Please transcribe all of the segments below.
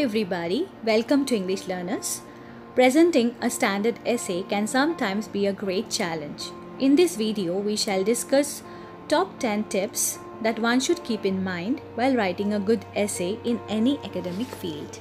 everybody, welcome to English Learners. Presenting a standard essay can sometimes be a great challenge. In this video, we shall discuss top 10 tips that one should keep in mind while writing a good essay in any academic field.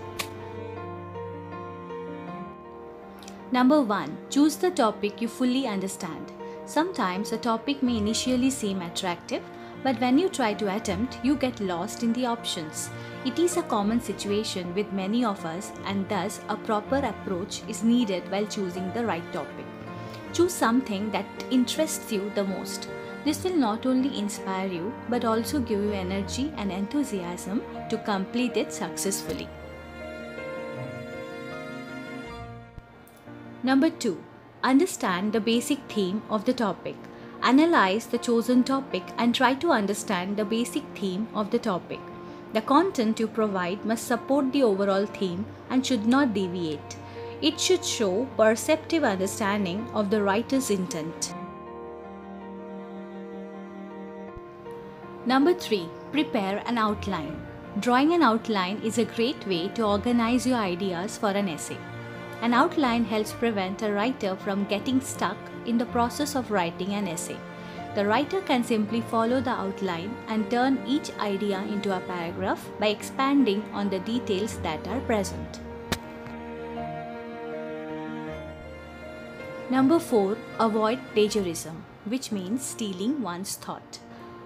Number 1. Choose the topic you fully understand. Sometimes a topic may initially seem attractive, but when you try to attempt, you get lost in the options. It is a common situation with many of us, and thus a proper approach is needed while choosing the right topic. Choose something that interests you the most. This will not only inspire you but also give you energy and enthusiasm to complete it successfully. Number 2. Understand the basic theme of the topic. Analyze the chosen topic and try to understand the basic theme of the topic. The content you provide must support the overall theme and should not deviate. It should show perceptive understanding of the writer's intent. Number 3. Prepare an outline. Drawing an outline is a great way to organize your ideas for an essay. An outline helps prevent a writer from getting stuck in the process of writing an essay. The writer can simply follow the outline and turn each idea into a paragraph by expanding on the details that are present. Number 4. Avoid plagiarism, which means stealing one's thought.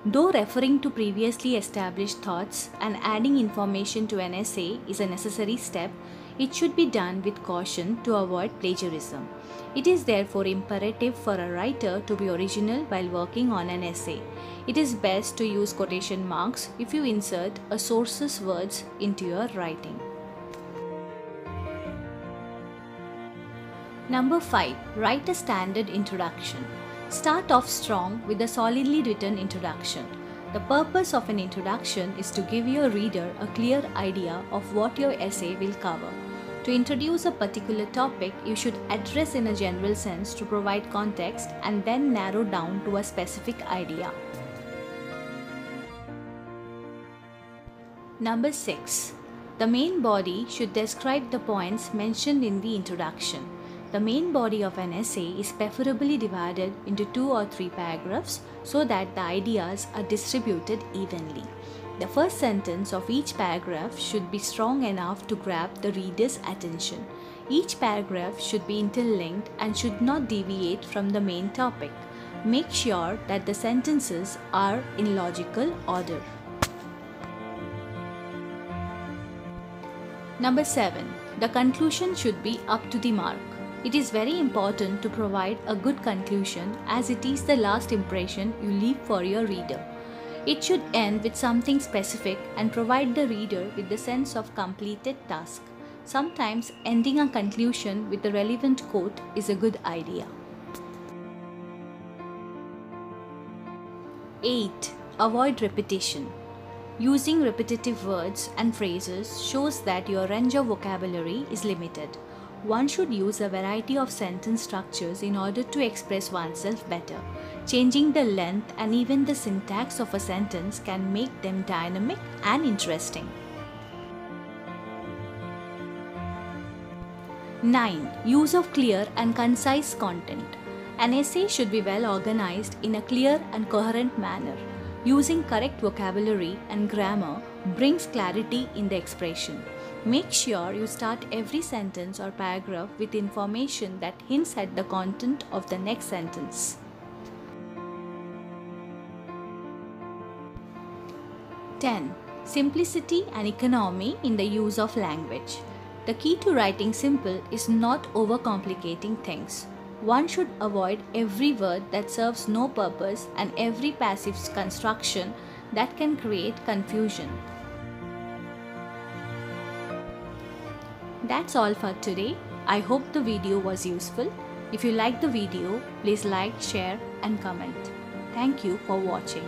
Though referring to previously established thoughts and adding information to an essay is a necessary step, it should be done with caution to avoid plagiarism. It is therefore imperative for a writer to be original while working on an essay. It is best to use quotation marks if you insert a source's words into your writing. Number 5. Write a standard introduction. Start off strong with a solidly written introduction. The purpose of an introduction is to give your reader a clear idea of what your essay will cover. To introduce a particular topic, you should address in a general sense to provide context and then narrow down to a specific idea. Number 6. The main body should describe the points mentioned in the introduction. The main body of an essay is preferably divided into two or three paragraphs so that the ideas are distributed evenly. The first sentence of each paragraph should be strong enough to grab the reader's attention. Each paragraph should be interlinked and should not deviate from the main topic. Make sure that the sentences are in logical order. Number 7. The conclusion should be up to the mark. It is very important to provide a good conclusion as it is the last impression you leave for your reader. It should end with something specific and provide the reader with the sense of completed task. Sometimes ending a conclusion with a relevant quote is a good idea. 8. Avoid repetition. Using repetitive words and phrases shows that your range of vocabulary is limited. One should use a variety of sentence structures in order to express oneself better. Changing the length and even the syntax of a sentence can make them dynamic and interesting. 9. Use of clear and concise content. An essay should be well organized in a clear and coherent manner. Using correct vocabulary and grammar brings clarity in the expression. Make sure you start every sentence or paragraph with information that hints at the content of the next sentence. 10. Simplicity and economy in the use of language. The key to writing simple is not overcomplicating things. One should avoid every word that serves no purpose and every passive construction that can create confusion. That's all for today. I hope the video was useful. If you like the video, please like, share and comment. Thank you for watching.